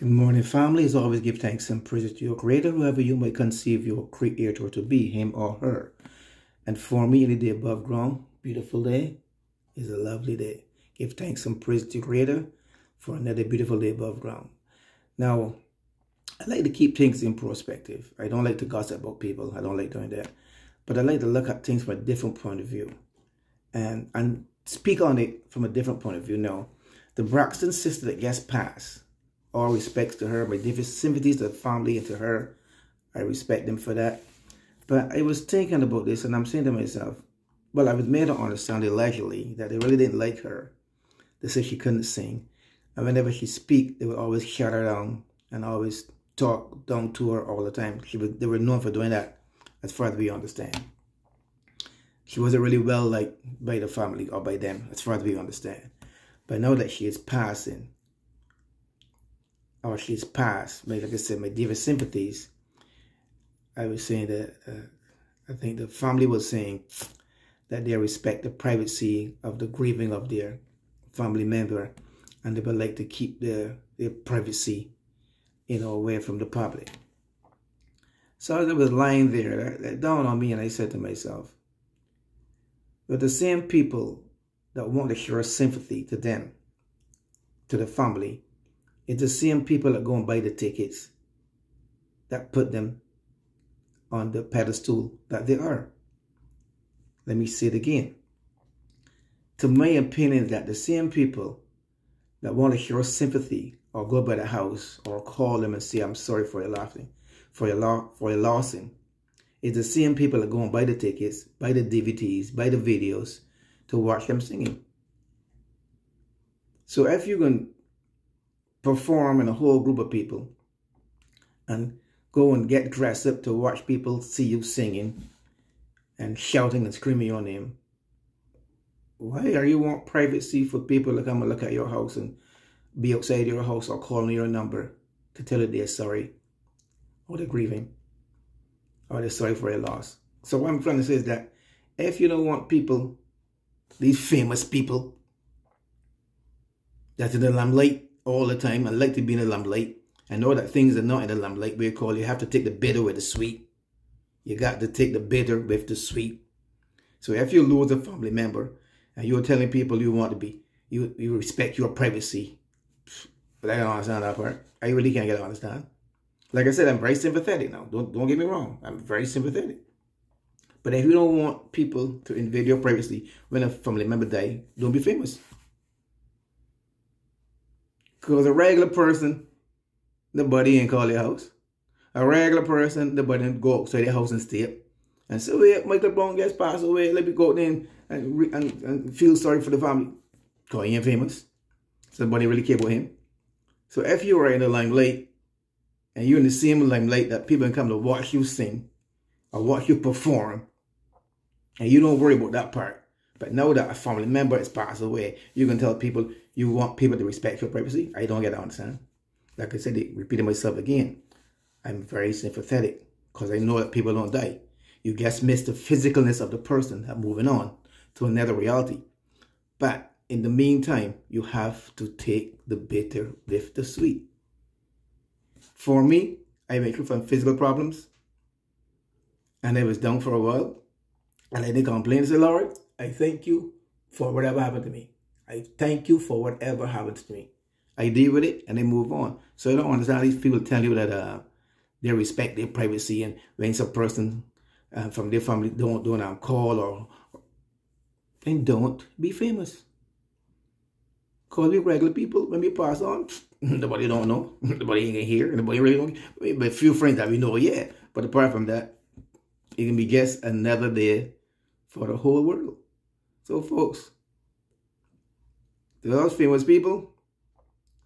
Good morning, family. As always, give thanks and praise to your Creator, whoever you may conceive your Creator to be, him or her. And for me, any day above ground, beautiful day is a lovely day. Give thanks and praise to your Creator for another beautiful day above ground. Now, I like to keep things in perspective. I don't like to gossip about people. I don't like doing that. But I like to look at things from a different point of view and, and speak on it from a different point of view. Now, the Braxton sister that gets passed all respects to her, my deepest sympathies to the family and to her. I respect them for that. But I was thinking about this and I'm saying to myself, well, I was made to understand allegedly that they really didn't like her. They said she couldn't sing. And whenever she speak, they would always shut her down and always talk down to her all the time. She was, they were known for doing that, as far as we understand. She wasn't really well liked by the family or by them, as far as we understand. But now that she is passing, or she's passed, like I said, my deepest sympathies. I was saying that uh, I think the family was saying that they respect the privacy of the grieving of their family member and they would like to keep their, their privacy, you know, away from the public. So I was lying there, that, that dawned on me and I said to myself, but the same people that want to show sympathy to them, to the family, it's the same people that go and buy the tickets that put them on the pedestal that they are. Let me say it again. To my opinion, that the same people that want to show sympathy or go by the house or call them and say, I'm sorry for your laughing, for your, lo- for your losing, it's the same people that go and buy the tickets, buy the DVDs, buy the videos to watch them singing. So if you're going perform in a whole group of people and go and get dressed up to watch people see you singing and shouting and screaming your name. Why are you want privacy for people to come and look at your house and be outside your house or calling your number to tell you they're sorry or they're grieving or they're sorry for your loss? So what I'm trying to say is that if you don't want people, these famous people, that's in the limelight, all the time. I like to be in the limelight. I know that things are not in the limelight. We call you have to take the bitter with the sweet. You got to take the bitter with the sweet. So if you lose a family member and you're telling people you want to be, you, you respect your privacy. But I don't understand that part. I really can't get to understand. Like I said, I'm very sympathetic now. Don't don't get me wrong. I'm very sympathetic. But if you don't want people to invade your privacy when a family member die, don't be famous. Because a regular person, the buddy ain't call your house. A regular person, the body go outside the house and stay. And so yeah, Michael Brown gets passed away. Let me go there and, and, and feel sorry for the family. Because he ain't famous. Somebody really care about him. So if you are in the limelight and you're in the same limelight that people come to watch you sing or watch you perform, and you don't worry about that part, but now that a family member has passed away, you can tell people you want people to respect your privacy. I don't get to understand. Like I said, repeating myself again, I'm very sympathetic because I know that people don't die. You just miss the physicalness of the person and moving on to another reality. But in the meantime, you have to take the bitter with the sweet. For me, I went through some physical problems and I was down for a while and I didn't complain. I said, Lord, I thank you for whatever happened to me. I thank you for whatever happened to me. I deal with it and I move on. So I don't understand these people tell you that uh, they respect their privacy and when some person uh, from their family don't don't call or, then don't be famous. Cause we regular people when we pass on, nobody don't know, nobody ain't hear, nobody really don't. But few friends that we know, yeah. But apart from that, it can be just another day for the whole world. So, folks, those famous people,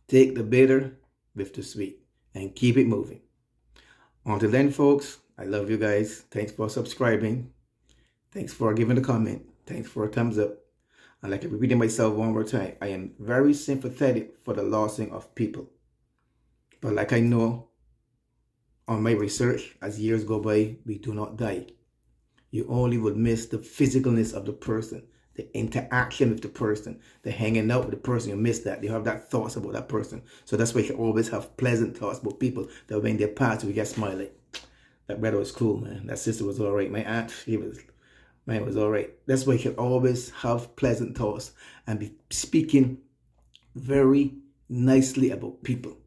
take the bitter with the sweet and keep it moving. Until then, folks, I love you guys. Thanks for subscribing. Thanks for giving a comment. Thanks for a thumbs up. And like I'm repeating myself one more time, I am very sympathetic for the losing of people. But like I know on my research, as years go by, we do not die. You only will miss the physicalness of the person the interaction with the person, the hanging out with the person. You miss that. You have that thoughts about that person. So that's why you always have pleasant thoughts about people that when they pass, we get smiley. That brother was cool, man. That sister was all right. My aunt, she was, man, was all right. That's why you should always have pleasant thoughts and be speaking very nicely about people.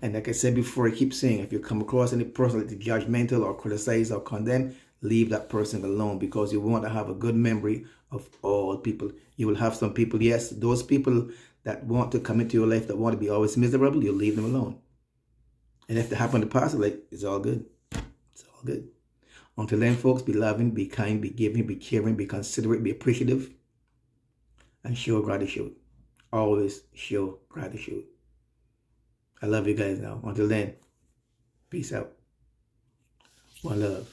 And like I said before, I keep saying, if you come across any person that's judgmental or criticize or condemn, leave that person alone because you want to have a good memory of all people. You will have some people, yes, those people that want to come into your life that want to be always miserable, you leave them alone. And if they happen to pass, like it's all good. It's all good. Until then, folks, be loving, be kind, be giving, be caring, be considerate, be appreciative, and show gratitude. Always show gratitude. I love you guys now. Until then, peace out. One love.